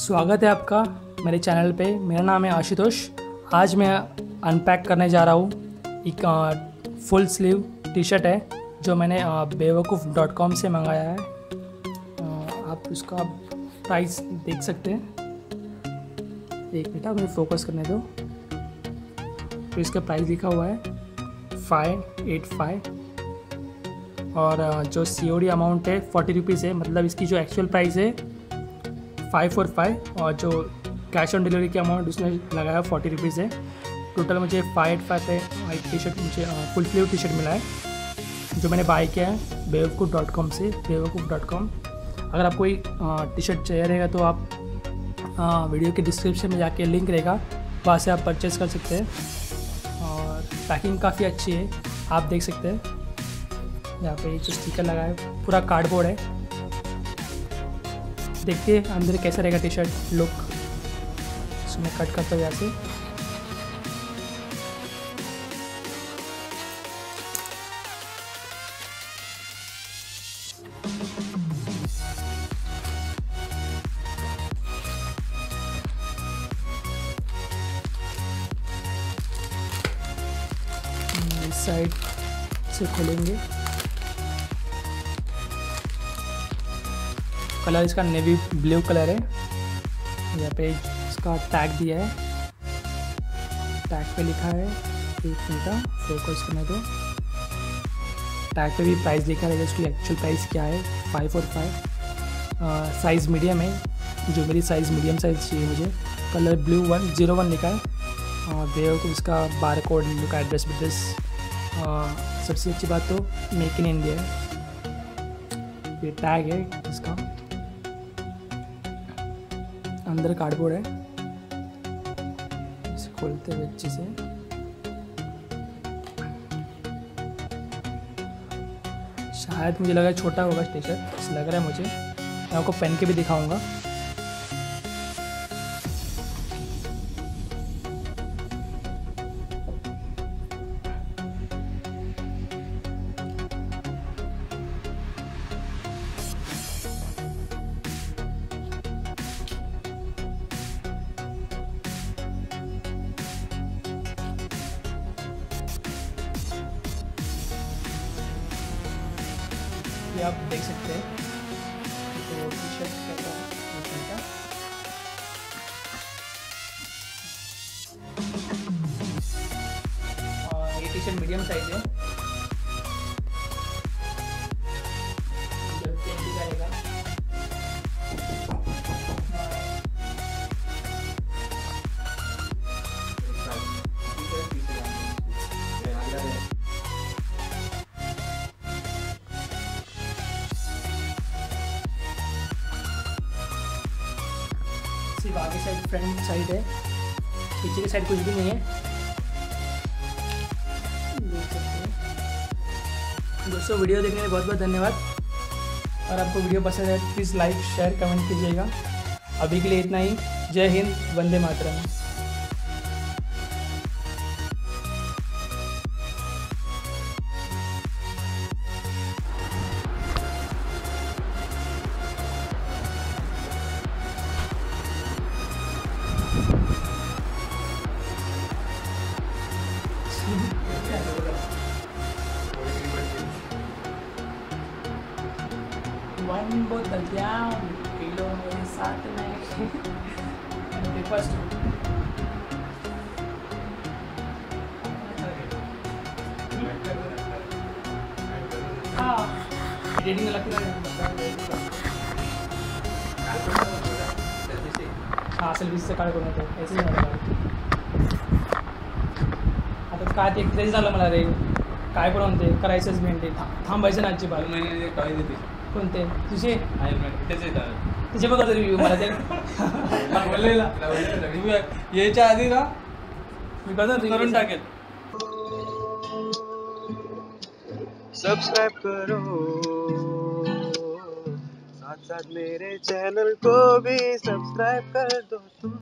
स्वागत है आपका मेरे चैनल पे। मेरा नाम है आशुतोष। आज मैं अनपैक करने जा रहा हूँ। एक फुल स्लीव टी शर्ट है जो मैंने बेवकूफ़ डॉट कॉम से मंगाया है। आ, आप उसका प्राइस देख सकते हैं। एक मिनट आप मुझे फोकस करने दो। तो इसका प्राइस लिखा हुआ है फाइव एट फाइव और जो सी अमाउंट है फोर्टी रुपीज़ है। मतलब इसकी जो एक्चुअल प्राइस है फाइव फोर फाइव और जो कैश ऑन डिलीवरी की अमाउंट उसने लगाया फोर्टी रुपीज़ है। टोटल मुझे फाइव एट फाइव पे एक टी शर्ट मुझे फुल स्लीव टी शर्ट मिला है जो मैंने बाय किया है बेवकूफ़ डॉट कॉम से बेवकूफ़ डॉट कॉम अगर आप कोई टी शर्ट चाहिए रहेगा तो आप आ, वीडियो के डिस्क्रिप्शन में जाके लिंक रहेगा वहाँ से आप परचेज़ कर सकते हैं। और पैकिंग काफ़ी अच्छी है आप देख सकते हैं। यहाँ पे जो स्टिकर लगा है पूरा कार्डबोर्ड है। देखते हैं अंदर कैसा रहेगा टी शर्ट लुक इसमें कट करता हूँ यहाँ से। साइड से खोलेंगे। कलर इसका नेवी ब्लू कलर है। यहाँ पे इसका टैग दिया है। टैग पे लिखा है, एक मिनट फोकस करने दो। टैग पे भी प्राइस लिखा रहेगा इसकी एक्चुअल प्राइस क्या है? फाइव और फाइव साइज़ मीडियम है। जो मेरी साइज़ मीडियम साइज़ चाहिए मुझे। Colour blue one zero one लिखा है। और देव को इसका बार कोड लुक एड्रेस विड्रेस सबसे अच्छी बात तो मेक इन इंडिया है। ये टैग है इसका। अंदर कार्डबोर्ड है। इसे खोलते हुए अच्छे से। शायद मुझे लगा छोटा होगा शर्ट लग रहा है मुझे। मैं आपको पहन के भी दिखाऊँगा। ये आप देख सकते हैं। तो टी शर्ट का ये टी शर्ट मीडियम साइज़ है। सिर्फ़ आगे साइड फ्रंट साइड है। पीछे की साइड कुछ भी नहीं है। दोस्तों वीडियो देखने में बहुत बहुत धन्यवाद। और आपको वीडियो पसंद है प्लीज़ लाइक शेयर कमेंट कीजिएगा। अभी के लिए इतना ही। जय Hind, Vande Mataram. One bottle down, kilo मेरे साथ में हाँ एडिटिंग लगता है हाँ सर्विस से काढ करून येतो ऐसे आता काय ते क्रेज झालं मला रे. काय पण म्हणते? करायचंच मेंटेन थांबायचं ना अजिबात. कोणते? तुझे? आहे तेच येतात. तुझे बघा रिव्ह्यू मला ते. यायच्या आधी ना मी करून टाकेल. सब्सक्राइब करो. साथ साथ मेरे चैनल को भी सब्सक्राइब कर दो तुम।